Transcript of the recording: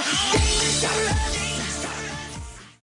She left